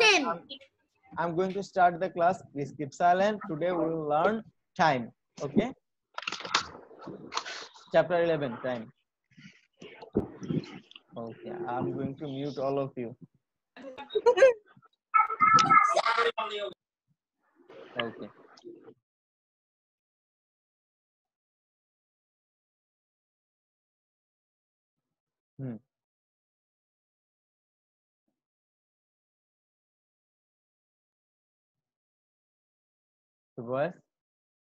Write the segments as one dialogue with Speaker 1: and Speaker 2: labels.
Speaker 1: 16.
Speaker 2: I'm, I'm going to start the class. Please keep silent. Today we will learn time. Okay. Chapter 11, time. Okay, I'm going to mute all of you. Okay. Hmm. Boys,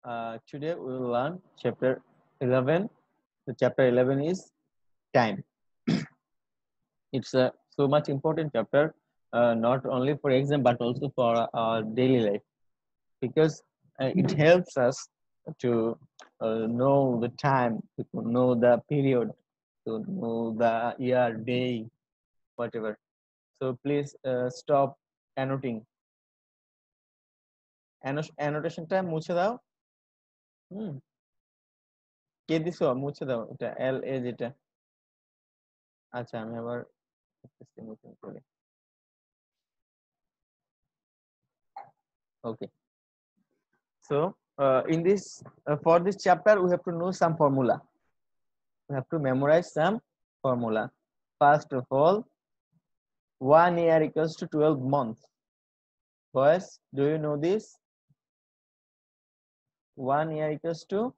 Speaker 2: uh, today we will learn chapter 11. The chapter 11 is time. it's a so much important chapter, uh, not only for exam but also for our daily life, because uh, it helps us to uh, know the time, to know the period, to know the year, day, whatever. So please uh, stop annotating. অ্যানোটেশনটা মুছে দাও হুম কে দিছো মুছে দাও এটা এল এ যেটা আচ্ছা আমি আবার নতুন করে so uh, in this uh, for this chapter we have to know some formula we have to memorize some formula first of all one year equals to 12 months boys do you know this one year equals to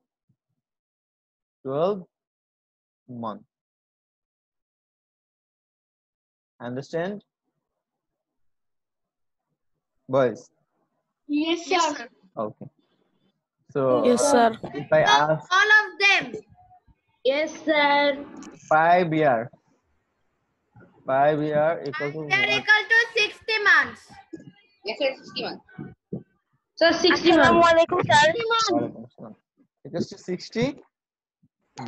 Speaker 2: 12 months understand boys
Speaker 1: Yes, sir.
Speaker 2: okay so
Speaker 3: Yes,
Speaker 2: uh,
Speaker 3: sir.
Speaker 2: if i ask
Speaker 1: All of them. Yes, sir.
Speaker 2: five year five year equal to
Speaker 1: They equal to 60 months.
Speaker 4: Yes, sir, 60 months.
Speaker 1: So 60
Speaker 3: আসসালামু আলাইকুম sir
Speaker 2: Walaikum assalam. equals to 60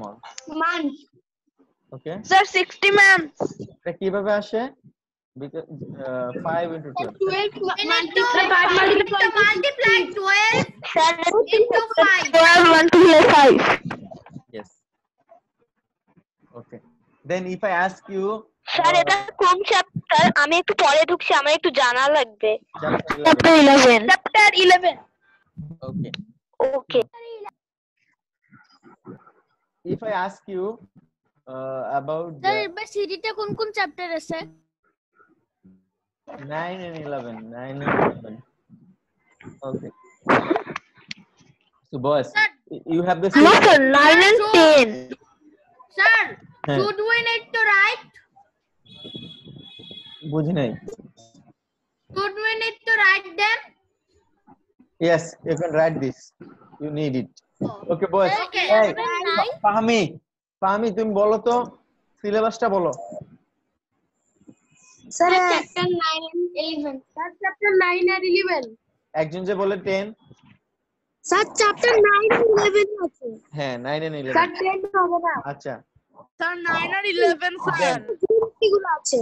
Speaker 2: months
Speaker 1: months.
Speaker 2: okay
Speaker 3: sir 60 ma'am
Speaker 2: এটা কিভাবে আসে because uh, 5 into 12
Speaker 1: We need to multiply, to multiply 12
Speaker 3: sir
Speaker 1: into 5.
Speaker 3: 12 multiply 5
Speaker 2: yes okay then if i ask you
Speaker 3: sir এটা কোন chapter আমি একটু পরে ঢুকছি আমার একটু জানা লাগবে
Speaker 2: chapter 11
Speaker 3: chapter 11
Speaker 2: okay
Speaker 3: okay
Speaker 2: if i ask you uh, about sir
Speaker 5: এবার সিডিটা কোন কোন চ্যাপ্টার আছে
Speaker 2: 9 and 11 9 and 11 okay so boys
Speaker 1: Sir.
Speaker 2: you have the
Speaker 3: না স্যার 9 and 10
Speaker 1: Sir,
Speaker 2: হ্যাঁ,
Speaker 1: should we need to write?
Speaker 2: বুঝি নাই।
Speaker 1: Good minute to write them
Speaker 2: yes you can write this you need it okay boys এই ফাহমি ফাহমি তুমি বলো তো সিলেবাসটা বলো।
Speaker 5: স্যার
Speaker 1: চ্যাপ্টার 9 11 স্যার চ্যাপ্টার 9 আর 11
Speaker 2: একজন যে বলে 10
Speaker 5: স্যার চ্যাপ্টার 9 আর 11 আছে।
Speaker 2: হ্যাঁ 9 আর 11
Speaker 1: স্যার 10 হবে না।
Speaker 2: আচ্ছা।
Speaker 3: স্যার 9 আর 11 স্যার
Speaker 5: কি আছে।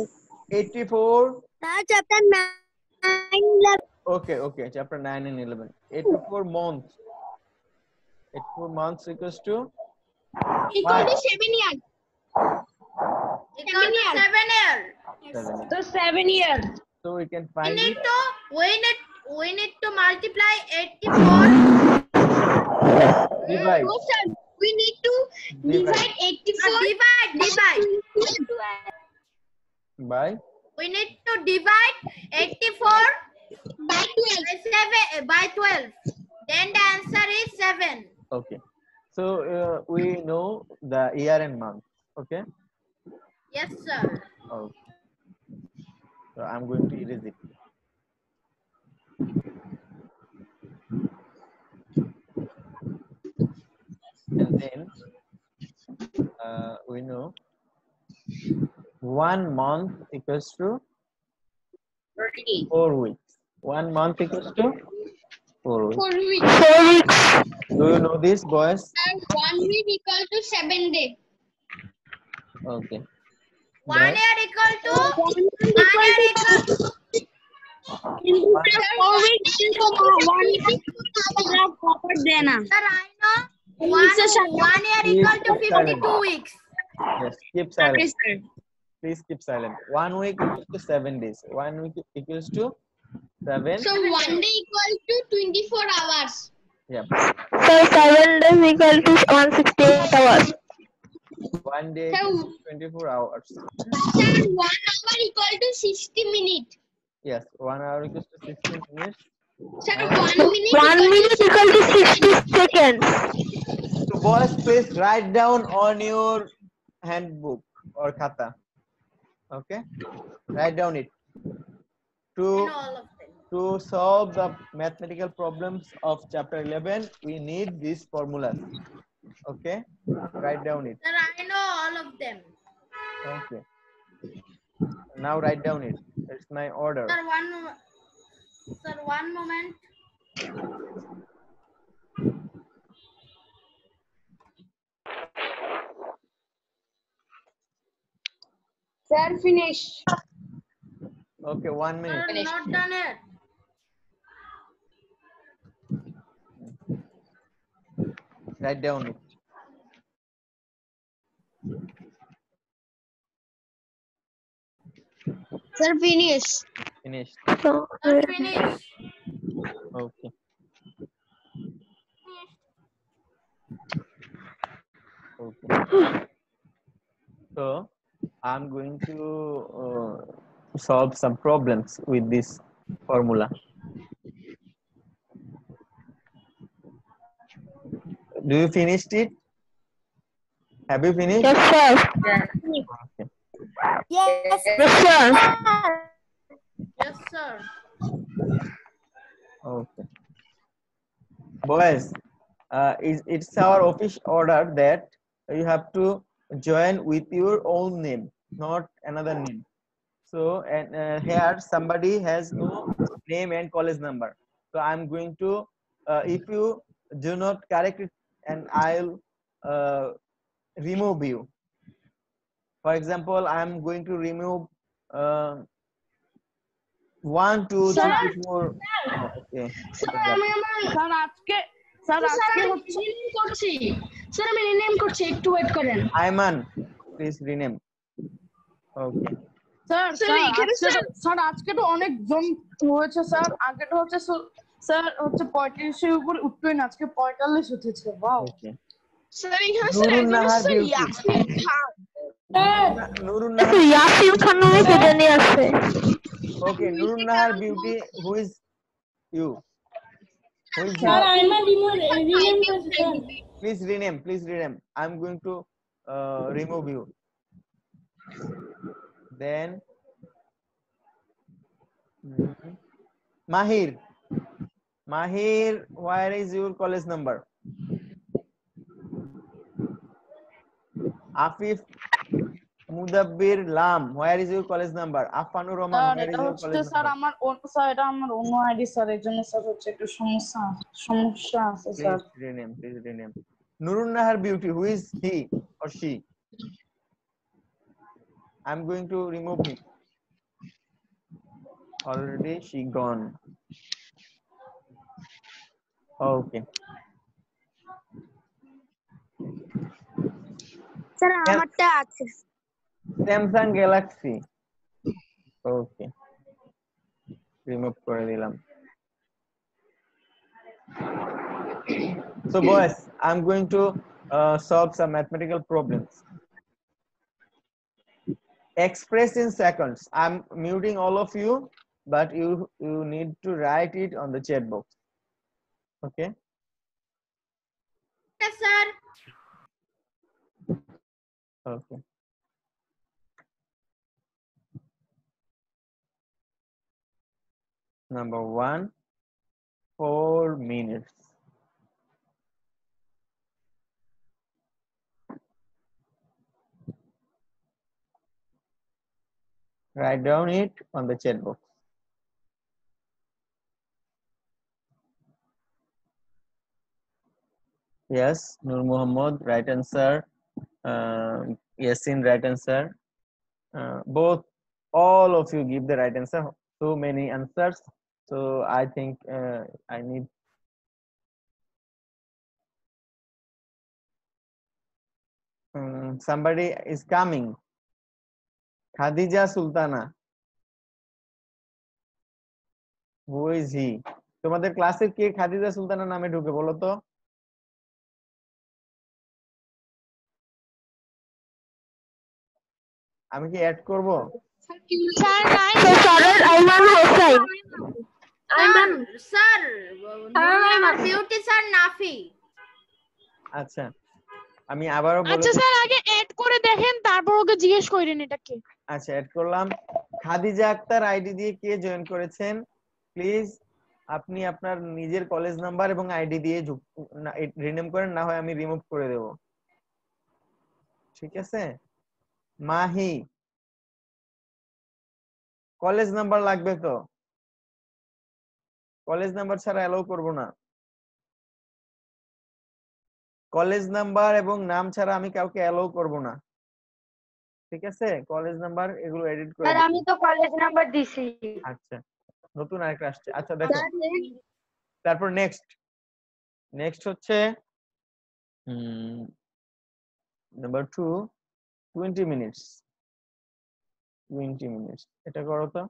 Speaker 2: 84.
Speaker 5: Chapter 9, 11.
Speaker 2: Okay, okay. Chapter 9 and 11. 84 months. 84 months equals to?
Speaker 1: Equal to 7 years. 7 years.
Speaker 2: Seven.
Speaker 1: So 7 years.
Speaker 2: So we can find we
Speaker 1: need
Speaker 2: it.
Speaker 1: To, we, need, we need to multiply 84.
Speaker 2: Divide.
Speaker 1: No, sir. We need to
Speaker 2: divide, divide
Speaker 1: 84. Uh, divide. divide
Speaker 2: by
Speaker 1: We need to divide 84 by 12. By, seven, by 12. Then the answer is 7.
Speaker 2: okay so uh, we know the year and month okay
Speaker 1: Yes, sir.
Speaker 2: okay so i'm going to erase it and then uh, we know one month equals to
Speaker 4: 30 days.
Speaker 2: four weeks one month equals to four weeks
Speaker 1: 4 weeks.
Speaker 3: 4 weeks
Speaker 2: do you know this boys
Speaker 1: And 1 week equals to 7 days.
Speaker 2: okay
Speaker 1: 1 year equal to 1 year equal to 4 weeks equal to 1 week.
Speaker 5: দেনা
Speaker 1: Sir, I know. One, one year equal to 52 weeks.
Speaker 2: yes keep silent please keep silent one week equals to seven days one week equals to Seven.
Speaker 5: So one day equals to 24 hours.
Speaker 2: Yep.
Speaker 3: Sir, seven days equals to one sixty eight hours.
Speaker 2: One day
Speaker 5: So-
Speaker 2: is 24 hours.
Speaker 5: Sir, one hour equal to 60 minutes.
Speaker 2: Yes, one hour equals to 60 minutes.
Speaker 5: Sir, one minute.
Speaker 3: One
Speaker 5: equal
Speaker 3: minute equal to sixty seconds.
Speaker 2: So boys, please write down on your handbook or khata. Okay, write down it. To
Speaker 1: know all of them.
Speaker 2: to solve the mathematical problems of chapter 11, we need these formulas. Okay, write down it.
Speaker 1: Sir, I know all of them.
Speaker 2: Okay. Now write down it. It's my order.
Speaker 1: Sir, one. Sir, one moment.
Speaker 4: Sir, finish.
Speaker 2: Okay, one minute.
Speaker 1: Sir, not done it.
Speaker 2: Write down it.
Speaker 5: Sir, finish.
Speaker 2: Finished.
Speaker 1: Sir, finish.
Speaker 2: Okay. Okay. So I'm going to uh, solve some problems with this formula. Do you finished it? Have you finished?
Speaker 3: yes, sir.
Speaker 2: Okay.
Speaker 3: Yes, sir.
Speaker 1: Yes, sir.
Speaker 2: Okay. Boys, uh, it's, it's our office order that you have to join with your own name, not another name. So, and uh, here somebody has no name and college number. So, I'm going to, uh, if you do not correct it, and I'll uh, remove you. For example, I'm going to remove uh, one, two,
Speaker 6: Sir.
Speaker 2: three, four. Oh, okay.
Speaker 6: Sir আমি আমার sir আজকে sir আজকে হচ্ছে rename করছি sir আমি rename করছি একটু wait করেন
Speaker 2: Ayman, please rename. Okay.
Speaker 6: Sir
Speaker 5: sir,
Speaker 6: sir
Speaker 5: এখানে
Speaker 6: আজকে তো- স্যার আজকে তো অনেক জন হয়েছে স্যার আগেটা হচ্ছে স্যার- স্যার হচ্ছে পঁয়ত্রিশের উপর উঠবেন আজকে পঁয়তাল্লিশ উঠেছে বাও
Speaker 2: Okay.
Speaker 5: Sir, এখানে sir
Speaker 2: sir.
Speaker 5: Yasmin Khan
Speaker 2: Nurun
Speaker 3: তো
Speaker 2: Nahar.
Speaker 3: ইয়াসিন খান নামে আছে
Speaker 2: you? Who
Speaker 6: sir
Speaker 2: you?
Speaker 6: Aima rename করছি sir
Speaker 2: Please rename. Please rename. I'm going to uh, remove you. Then. Mahir. Mahir, where is your college number? Afif Mudabbir Lam, where is your college number? Afanur
Speaker 6: sir
Speaker 2: Rahman, where is
Speaker 6: এটা হচ্ছে sir আমার অন্য sir এটা আমার অন্য ID sir এর জন্য sir হচ্ছে একটু সমস্যা সমস্যা আছে sir
Speaker 2: Please rename, please rename. Nurun Nahar Beauty, who is he or she? I'm going to remove him. Already she gone. Okay.
Speaker 5: Sir আমারটা আছে
Speaker 2: Samsung Galaxy. Okay. Remove করে দিলাম। So boys, I'm going to uh, solve some mathematical problems. Express in seconds. I'm muting all of you, but you you need to write it on the chat box. Okay.
Speaker 1: Yes, sir.
Speaker 2: Okay. Number one, four minutes. Write down it on the chat box. Yes, Nur Muhammad, right answer. Um, Yasin, right answer. Uh, both, all of you give the right answer. So many answers. So I think uh, I need. Um, somebody is coming. Khadija Sultana. Who is he তোমাদের ক্লাসের কে খাদিজা সুলতানা নামে ঢুকে বলো তো আমি কি add করব
Speaker 3: sir নাই sir Aiman Hossain
Speaker 1: sir Beauty sir Nafi
Speaker 2: আচ্ছা আমি আবারও
Speaker 5: আচ্ছা স্যার আগে এড করে দেখেন তারপর ওকে জিজ্ঞেস করেন এটা কে।
Speaker 2: আচ্ছা অ্যাড করলাম। খাদিজা আক্তার আইডি দিয়ে কে জয়েন করেছেন? প্লিজ আপনি আপনার নিজের কলেজ নাম্বার এবং আইডি দিয়ে রিনেম করেন না হয় আমি রিমুভ করে দেব। ঠিক আছে? মাহি কলেজ নাম্বার লাগবে তো? কলেজ নাম্বার ছাড়া অ্যালাউ করব না। কলেজ নাম্বার এবং নাম ছাড়া আমি কাউকে অ্যালাউ করব না। ঠিক আছে? কলেজ নাম্বার এগুলো এডিট করে।
Speaker 3: আমি তো কলেজ নাম্বার দিছি।
Speaker 2: আচ্ছা নতুন আরেকটা আসছে। আচ্ছা দেখো। তারপর নেক্সট নেক্সট হচ্ছে number two twenty minutes twenty minutes এটা করো তো।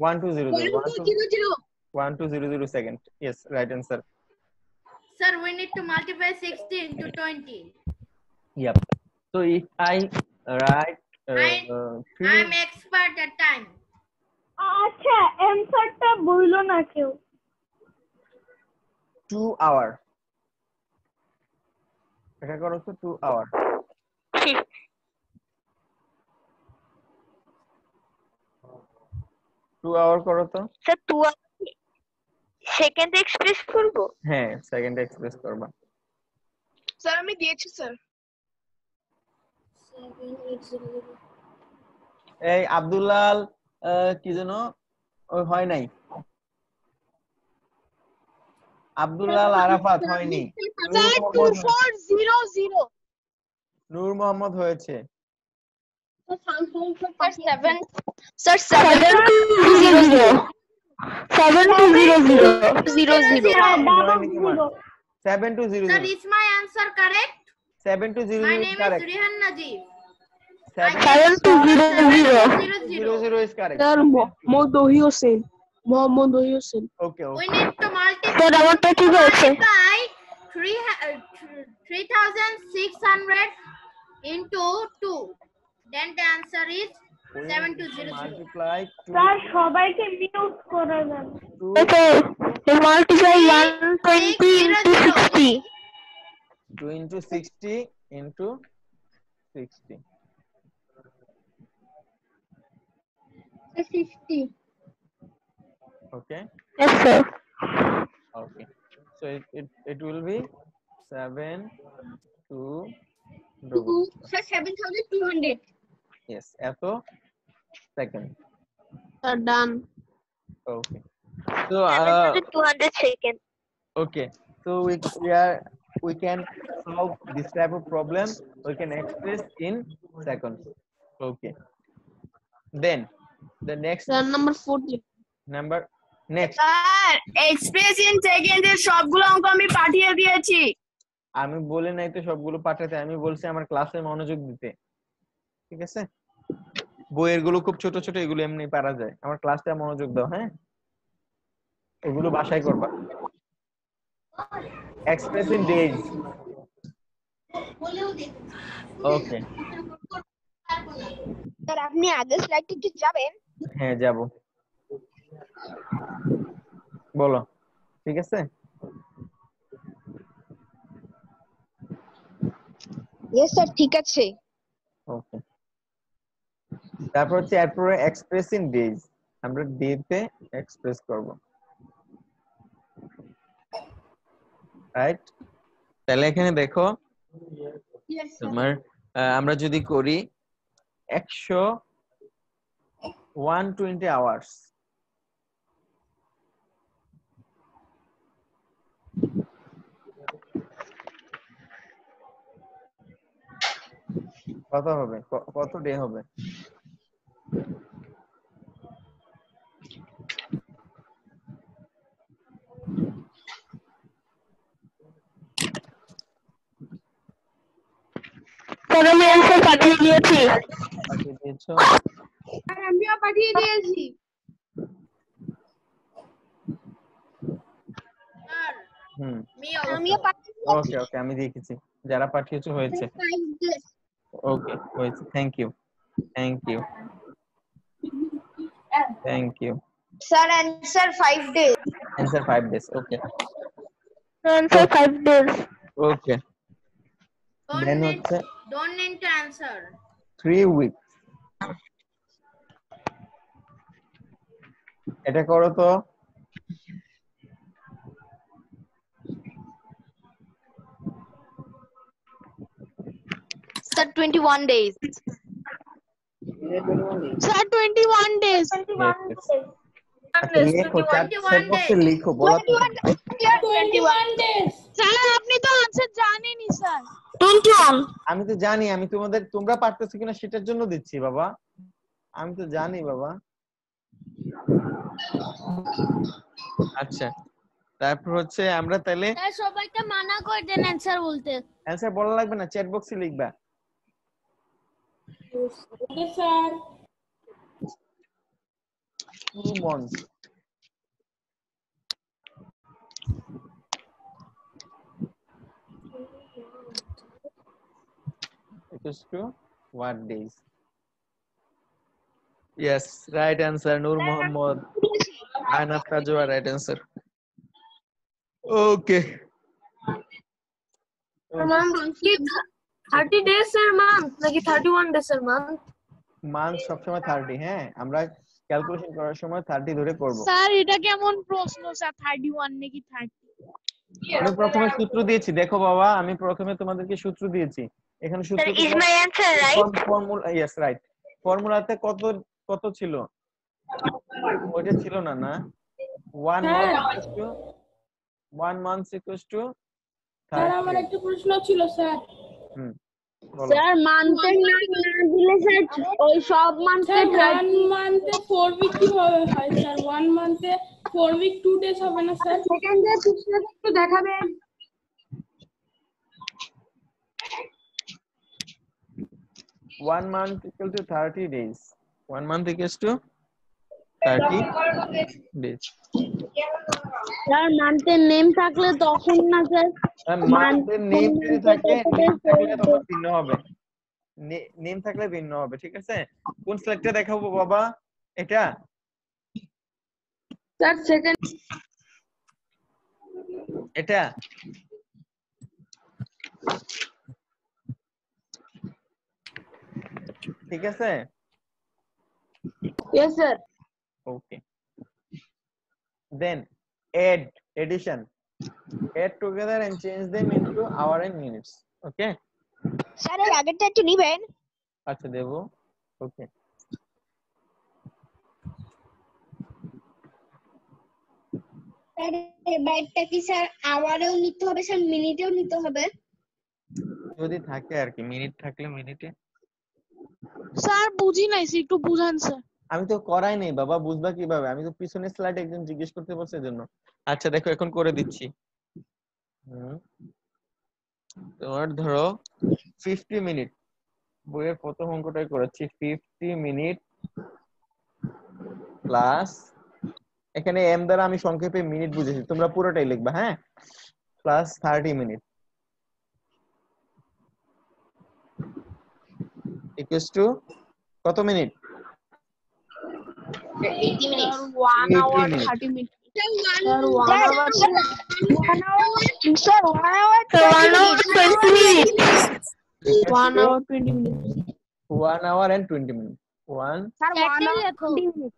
Speaker 2: One two zero zero one two zero zero second yes right answer
Speaker 1: Sir, we need to multiply 60 into 20.
Speaker 2: Yep. So if I write uh,
Speaker 1: I-
Speaker 2: uh,
Speaker 1: I
Speaker 2: three,
Speaker 1: am expert at time.
Speaker 3: আচ্ছা অ্যানসারটা বইলো না কেউ।
Speaker 2: Two hour. এটা করো তো two hour. Two hour করো তো।
Speaker 3: Sir two second express করব?
Speaker 2: হ্যাঁ সেকেন্ড এক্সপ্রেস করবা।
Speaker 5: স্যার আমি দিয়েছি স্যার
Speaker 2: এই আব্দুল্লাল কি যেন হয় নাই। আব্দুল্লাল আরাফাত হয়নি। নূর মোহাম্মদ হয়েছে। Seven two zero
Speaker 1: Sir, is my answer correct?
Speaker 2: Seven two zero
Speaker 1: My name is Rihan Najib.
Speaker 3: Zero zero
Speaker 1: Zero
Speaker 2: zero
Speaker 1: zero.
Speaker 2: Zero is correct
Speaker 5: sir Mohammad Dahi Hossain Mohammad Dahi Hossain
Speaker 2: okay
Speaker 1: We
Speaker 2: okay
Speaker 1: need to multiply
Speaker 3: sir আমারটা ঠিক হয়েছে
Speaker 1: by three uh, three thousand six hundred into two. Then the answer is seven two zero zero.
Speaker 3: Sir সবাইকে mute করে দেন।
Speaker 2: To
Speaker 3: multiply one twenty into sixty
Speaker 2: two into sixty into sixty
Speaker 3: SST.
Speaker 2: Okay.
Speaker 3: Yes, sir.
Speaker 2: Okay. So it, it, it will be 7 to Two,
Speaker 3: sir, 7,200.
Speaker 2: Yes, echo second.
Speaker 5: Sir, done.
Speaker 2: Okay. So, uh,
Speaker 3: 7,200 second.
Speaker 2: Okay. So we, we are we can solve this type of problem we can express in seconds okay then the next
Speaker 5: sir number forty
Speaker 2: number next.
Speaker 5: Sir express in সেকেন্ডের সবগুলো অঙ্ক আমি পাঠিয়ে দিয়েছি।
Speaker 2: আমি বলে নাই তো সবগুলো পাঠাতে আমি বলছি আমার ক্লাসে মনোযোগ দিতে। ঠিক আছে? বইয়েরগুলো খুব ছোট ছোট এগুলো এমনি পারা যায়। আমার ক্লাসটা মনোযোগ দাও হ্যাঁ? এগুলো বাসায় করবা। Express in days okay
Speaker 3: sir আপনি আগের স্লাইডে কি যাবেন?
Speaker 2: হ্যাঁ যাব। বলো ঠিক আছে?
Speaker 3: ইয়েস স্যার ঠিক আছে।
Speaker 2: ওকে তারপর হচ্ছে এরপরে এক্সপ্রেস ইন ডেজ আমরা ডে তে এক্সপ্রেস করব। রাইট তাহলে এখানে দেখো তোমার আমরা যদি করি একশো ওয়ান টোয়েন্টি আওয়ার্স কত হবে? কত ডে হবে?
Speaker 3: আমি অ্যান্সার পাঠিয়ে দিয়েছি।
Speaker 2: পাঠিয়ে দিয়েছ?
Speaker 1: আমিও পাঠিয়ে দিয়েছি। স্যার
Speaker 2: হুম।
Speaker 1: মি
Speaker 3: আমিও
Speaker 2: ওকে ওকে আমি দেখেছি। যারা পাঠিয়েছো হয়েছে। ওকে হয়েছে। Thank you thank you thank you
Speaker 3: sir answer 5 days
Speaker 2: answer five days okay
Speaker 3: answer 5
Speaker 1: days
Speaker 2: okay
Speaker 1: then
Speaker 2: হচ্ছে
Speaker 1: need to answer.
Speaker 2: Three week এটা করো তো।
Speaker 3: স্যার 21 ডেজ স্যার 21 ডেজ
Speaker 2: আচ্ছা, লেখো আমি তো জানি আমি তোমাদের তোমরা পারতেছো কিনা সেটার জন্য দিচ্ছি বাবা। আমি তো জানি বাবা। আচ্ছা তারপর হচ্ছে আমরা তাহলে
Speaker 3: সবাইকে মানা করে দেন অ্যান্সার বলতে।
Speaker 2: অ্যান্সার বলা লাগবে না চ্যাট বক্সে লিখবা। Two months. Equals to what days? Yes, right answer. Noor Mohammed. Anat Tajwa, right answer. Okay.
Speaker 5: Thirty days এর মান্থ নাকি থার্টি ওয়ান ডেজ এর মান্থ
Speaker 2: মান্থ সবসময় থার্টি হ্যাঁ আমরা ক্যালকুলেশন করার সময় থার্টি ধরে করব
Speaker 3: স্যার এটা কেমন প্রশ্ন? স্যার 31 নাকি 30
Speaker 2: আমি প্রথমে সূত্র দিয়েছি। দেখো বাবা আমি প্রথমে তোমাদেরকে সূত্র দিয়েছি। এখানে সূত্র
Speaker 3: is my answer right
Speaker 2: formula yes right ফর্মুলাতে কত কত ছিল? ওইটা ছিল না না? One month equals to one month equals to
Speaker 6: sir আমার একটা প্রশ্ন ছিল স্যার।
Speaker 2: হুম।
Speaker 3: স্যার মান্থের নাম না দিলে স্যার ওই সব মান্থে
Speaker 6: স্যার ওয়ান মান্থে ফোর উইক কীভাবে হয় স্যার ওয়ান মান্থে ফোর উইক টু ডেজ হবে না স্যার
Speaker 5: সেকেন্ড ডে পিছনে একটু দেখাবেন।
Speaker 2: One month equal to 30 days. One month equals to 30 days.
Speaker 3: Sir মান্থের name থাকলে তখন না স্যার।
Speaker 2: মান্থের নেম যদি থাকে নেম থাকলে তখন ভিন্ন হবে। নেম থাকলে ভিন্ন হবে ঠিক আছে? কোন স্লাইডটা দেখাবো বাবা? এটা?
Speaker 6: স্যার সেকেন্ড
Speaker 2: এটা? ঠিক আছে?
Speaker 3: Yes sir
Speaker 2: okay. Then add addition. Add together and change them into hour and minutes okay?
Speaker 3: Sir এর আগেরটা একটু নিবেন।
Speaker 2: আচ্ছা দেবো। ওকে
Speaker 3: ব্যাগটা কি স্যার আওয়ারেও নিতে হবে স্যার মিনিটেও নিতে হবে?
Speaker 2: যদি থাকে আর কি মিনিট থাকলে মিনিটে
Speaker 3: স্যার বুঝি নাই একটু বুঝান স্যার
Speaker 2: আমি তো করাই নেই বাবা বুঝবা কীভাবে? আমি তো পিছনের স্লাইড একজন জিজ্ঞেস করতে বলছে জন্য আচ্ছা দেখো এখন করে দিচ্ছি। তোমার ধরো ফিফটি মিনিট বইয়ের প্রথম অঙ্কটাই করেছি ফিফটি মিনিট প্লাস এখানে এম দ্বারা আমি সংক্ষেপে মিনিট বুঝেছি। তোমরা পুরোটাই লিখবা হ্যাঁ? Plus thirty minute equals to কত
Speaker 4: minute 80
Speaker 3: minutes.
Speaker 2: Sir,
Speaker 3: 1
Speaker 2: hour
Speaker 3: 30 minutes. Sir, 1 hour 1 hour Sir, 1 hour 20 minutes. 1 hour 20 minutes.
Speaker 2: 1 hour and 20 minutes. 1
Speaker 3: Sir, 1 hour 20 minutes.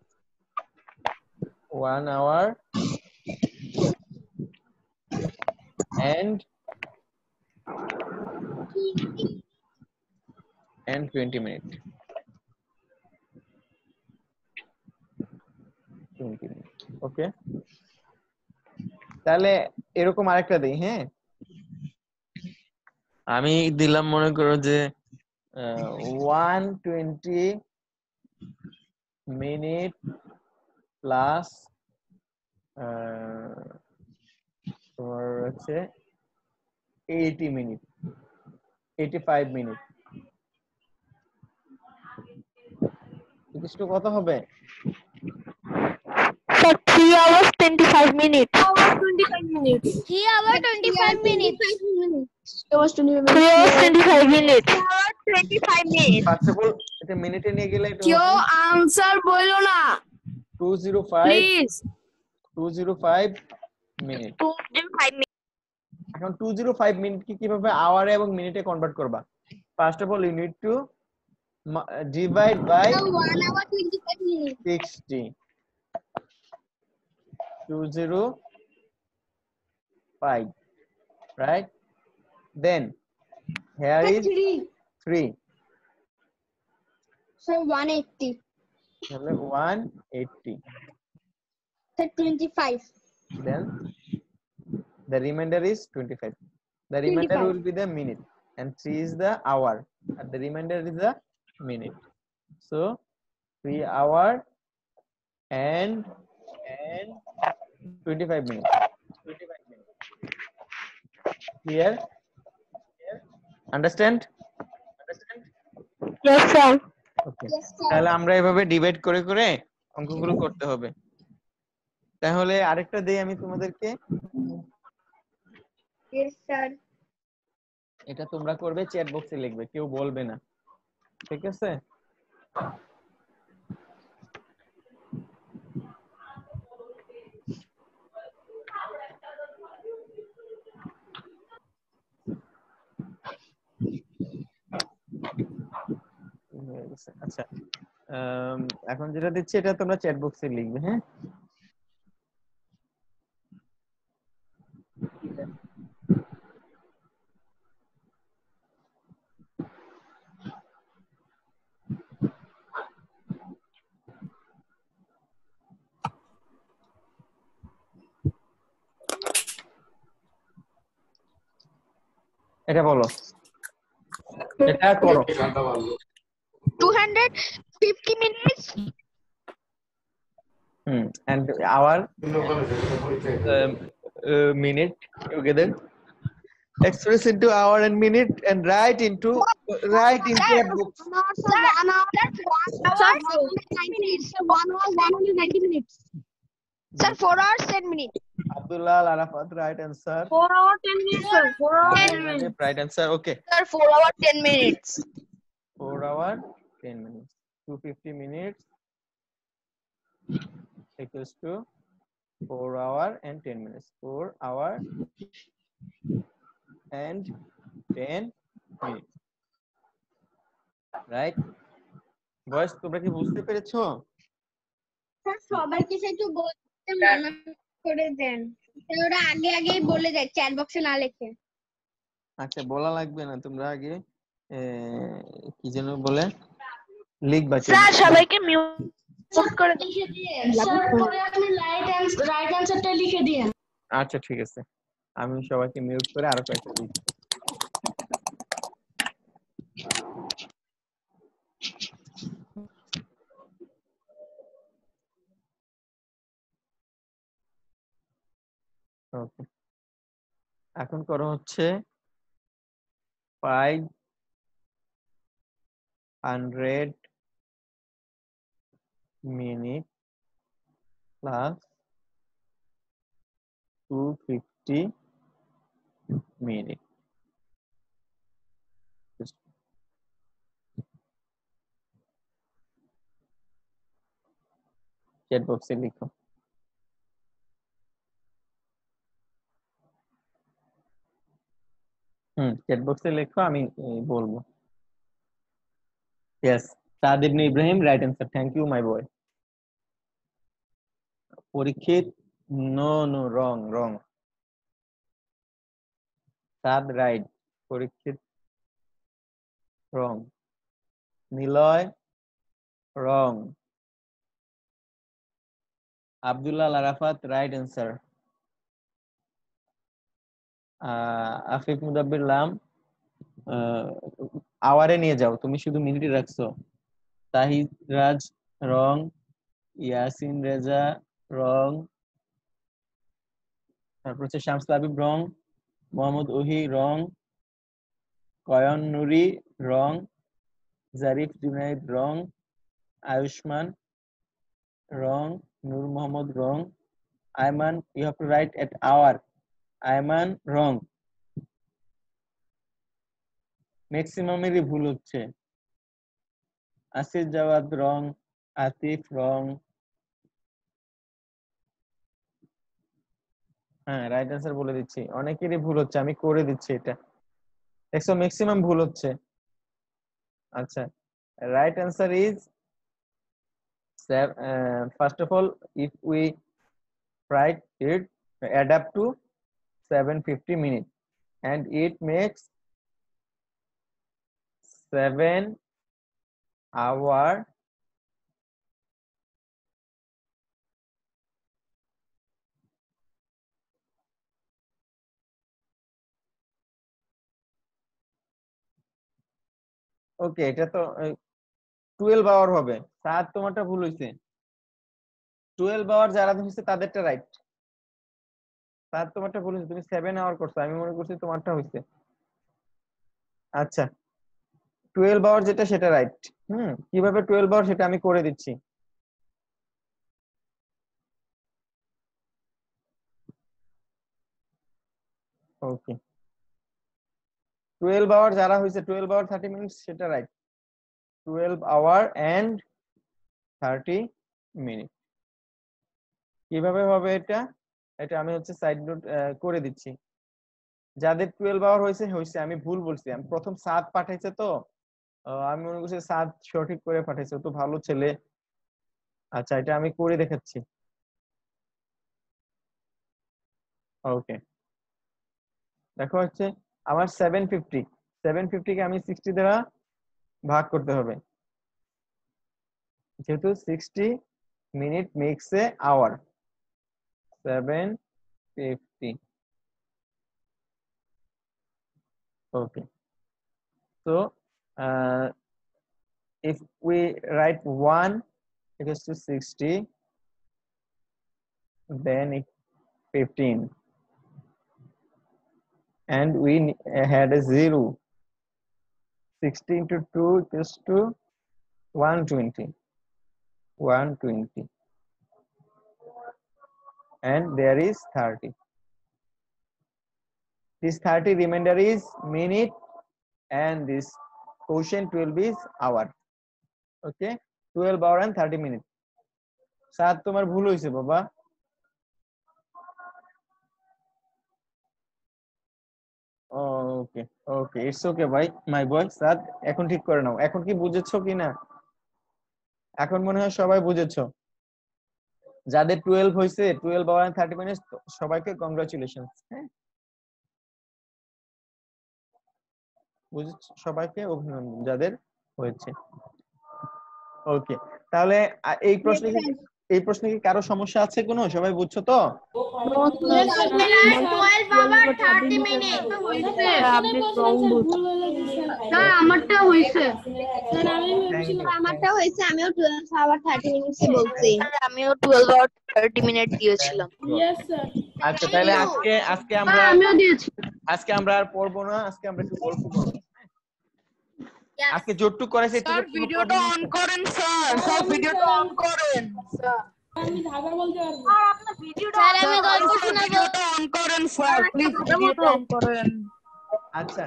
Speaker 2: 1 hour and and 20 minutes. Okay তাহলে এরকম আরেকটা দেই হ্যাঁ? আমি দিলাম মনে করো যে ওয়ান টোয়েন্টি মিনিট প্লাস তোমার হচ্ছে eighty minute eighty five minute কত হবে?
Speaker 3: Sir, 3 hours 25 minutes.
Speaker 1: Three hour twenty five minutes.
Speaker 3: 3 hours 25 minutes. 25 minutes.
Speaker 2: First of all এটা মিনিটে নিয়ে গেলে
Speaker 5: কেউ আনসার বলল না
Speaker 2: 205
Speaker 5: প্লিজ
Speaker 2: 205 মিনিট
Speaker 3: 205 minutes.
Speaker 2: এখন 205 মিনিট কি কীভাবে আওয়ারে এবং মিনিটে কনভার্ট করবা first of all you need to divide by
Speaker 1: One hour twenty five minutes.
Speaker 2: 60 205 right? Then here is
Speaker 1: three.
Speaker 2: 3
Speaker 1: so
Speaker 2: 180 180
Speaker 1: so 25
Speaker 2: then the remainder is 25 the remainder
Speaker 1: 25.
Speaker 2: will be the minute and 3 is the hour and the remainder is the minute. So 3 hour and and 25 minutes. 25 minutes clear? Understand? Understand
Speaker 3: Yes, sir.
Speaker 2: okay. তাহলে আমরা এভাবে divide করে করে অঙ্কগুলো করতে হবে। তাহলে আরেকটা দেই আমি তোমাদেরকে।
Speaker 1: Yes, sir.
Speaker 2: এটা তোমরা করবে চ্যাট বক্সে লিখবে কেউ বলবে না। ঠিক আছে? হয়ে। আচ্ছা এখন যেটা দিচ্ছি এটা তোমরা চ্যাট বক্সে লিখবে হ্যাঁ? এটা বলো। এটা করো।
Speaker 3: 150 minutes.
Speaker 2: Hmm. And our um, uh, minute together. Express into hour and minute and write into write into sir, a book.
Speaker 3: No, sir, an hour one hour ninety minutes. One hour one hour ninety minutes. Sir, four hours ten minutes.
Speaker 2: Abdullah Arafat, right answer.
Speaker 5: Four hours ten minutes. Sir. Four hour ten
Speaker 2: minutes. Right answer. Okay.
Speaker 3: Sir, four hours ten minutes.
Speaker 2: Four hours. Ten minutes. Two fifty minutes equals to four hour and ten minutes. Four hour and ten minutes. Right? বয়স তোমরা কি বুঝতে পেরেছ
Speaker 1: sir সবাইকে সে একটু বলতে মানা করে দেন ওরা আগে আগেই বলে দেয় চ্যাট বক্সে না লেখে
Speaker 2: আচ্ছা বলা লাগবে না তোমরা আগে কি যেন বলে লিখবা?
Speaker 3: স্যার সবাইকে মিউট করে
Speaker 5: আপনি রাইট রাইট অ্যান্সারটা লিখে দিন
Speaker 2: আচ্ছা ঠিক আছে। আমি সবাইকে মিউট করে আরও কয়েকটা দিচ্ছি ওকে এখন করো হচ্ছে five hundred minute plus two fifty minute chat বক্সে লিখো। হুম চ্যাট বক্সে লেখো, আমি বলব। Yes Saad Ibne Ibrahim right answer thank you my boy Parikshit? No no wrong wrong Saad right Parikshit wrong Niloy wrong Abdullah Arafat right answer Afif Mudabbir লাম আওয়ারে নিয়ে যাও। তুমি শুধু মিনিটে রাখছো। তাহিদ রাজ রং ইয়াসিন রেজা রং। তারপর হচ্ছে Shamsul Abib wrong, Mohammad Uhi wrong, Koyon Nuri wrong, Zarif Junaid wrong, Ayushman wrong, Nur Mohammad wrong, Ayman you have to write at our Ayman wrong. ম্যাক্সিমামেরই ভুল হচ্ছে। আসিফ জাওয়াদ রং, আতিফ রং হ্যাঁ রাইট অ্যান্সার বলে দিচ্ছি অনেকেরই ভুল হচ্ছে আমি করে দিচ্ছি এটা দেখছ ম্যাক্সিমাম ভুল হচ্ছে আচ্ছা answer is sev- uh, first of all if we write it add up to 750 minutes and it makes 7 hour ওকে, এটা তো টুয়েলভ আওয়ার হবে। সাত, তোমারটা ভুল হয়েছে টুয়েলভ আওয়ার যারা হয়েছে তাদেরটা রাইট সাত, তোমারটা ভুল হয়েছে তুমি সেভেন আওয়ার করছ, আমি মনে করছি তোমারটা হয়েছে আচ্ছা টুয়েলভ আওয়ার যেটা, সেটা রাইট হুম, কীভাবে টুয়েলভ আওয়ার সেটা আমি করে দিচ্ছি? ওকে। টুয়েলভ আওয়ার যারা হয়েছে টুয়েলভ আওয়ার থার্টি মিনিটস সেটা right twelve hour and thirty minute কীভাবে হবে এটা? এটা আমি হচ্ছে সাইড নোট করে দিচ্ছি। যাদের টুয়েলভ আওয়ার হয়েছে হয়েছে আমি ভুল বলছি। আমি প্রথম সাত পাঠাইছে তো আমি মনে করছি সাত সঠিক করে পাঠাইছে। তো ভালো ছেলে। আচ্ছা এটা আমি করে দেখাচ্ছি। ওকে দেখো হচ্ছে আমার সেভেন ফিফটি সেভেন ফিফটিকে আমি সিক্সটি দ্বারা ভাগ করতে হবে। যেহেতু sixty minute makes a hour seven fifty okay uh, if we write 1 equals to 60 then 15 and we ne- had a zero 60 into 2 equals to 120 120 and there is 30 this 30 remainder is minute and this quotient 12 is hour okay 12 hour and 30 minutes সাত তোমার ভুল হয়েছে বাবা ওকে okay it's okay ভাই মাই বয় সাদ এখন ঠিক করে নাও এখন কি বুঝেছ কি না এখন মনে হয় সবাই বুঝেছ যাদের টুয়েলভ হয়েছে টুয়েলভ আওয়ার থার্টি মিনিটস সবাইকে কংগ্রাচুলেশন হ্যাঁ বুঝেছ সবাইকে অভিনন্দন যাদের হয়েছে ওকে তাহলে এই প্রশ্নে এই প্রশ্নে কি কারও সমস্যা আছে কোনো? সবাই বুঝছ তো?
Speaker 3: আমিও টুয়েলভ আওয়ার থার্টি মিনিট দিয়েছিলাম
Speaker 2: আচ্ছা তাহলে আজকে আজকে আমরা
Speaker 6: আমিও
Speaker 2: আজকে আমরা আর পড়ব না আজকে আমরা একটু গল্প করব। আজকে জোটটুক করেছে একটু ভিডিওটা অন
Speaker 3: করেন স্যার স্যার ভিডিওটা অন করেন।
Speaker 1: স্যার আমি গল্প শোনাবো
Speaker 3: অন করেন স্যার প্লিজ ভিডিওটা অন করেন।
Speaker 2: আচ্ছা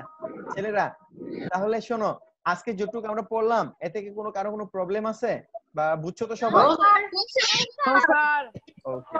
Speaker 2: ছেলেরা তাহলে শোনো আজকে যেটুকু আমরা পড়লাম এতে কি কোনো কারও কোনো প্রবলেম আছে? বা বুঝছ তো সবাই?
Speaker 3: Sir
Speaker 2: okay